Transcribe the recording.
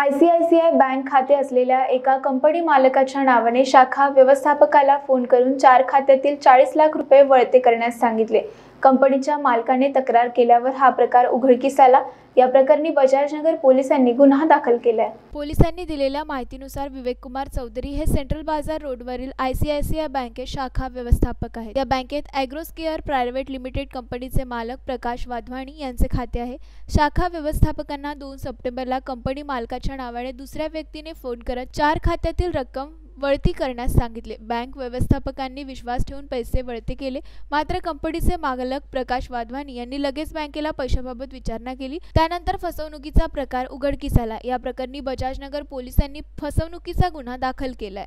I C I C I bank खाते असलेल्या एका कंपनी मालकाच्या नावाने शाखा व्यवस्थापकाला फोन करून चार खात्यातील चाळीस लाख रुपये वळते करण्यास सांगितले. कंपनीच्या मालकाने तक्रार केल्यावर हा प्रकार उघडकीस आला. या प्रकरणी बजाजनगर पोलिसांनी गुन्हा दाखल केलाय. पोलिसांनी दिलेल्या माहितीनुसार विवेक कुमार चौधरी हे सेंट्रल बाजार रोडवरील I C I C I बँकेत शाखा व्यवस्थापक आहेत. या बँकेत ॲग्रोस्केअर प्रायव्हेट लिमिटेड कंपनीचे मालक प्रकाश वाधवाणी यांचे खाते आहे. शाखा व्यवस्थापकांना दोन सप्टेंबरला कंपनी मालकाच्या नावाने दुसऱ्या व्यक्तीने फोन करत चार खात्यातील रक्कम वळती करण्यास सांगितले. बँक व्यवस्थापकांनी विश्वास ठेवून पैसे वळते केले. मात्र कंपनीचे मालक प्रकाश वाधवानी यांनी लगेच बँकेला पैशाबाबत विचारणा केली. त्यानंतर फसवणुकीचा प्रकार उघडकीस आला. या प्रकरणी बजाजनगर पोलिसांनी फसवणुकीचा गुन्हा दाखल केलाय.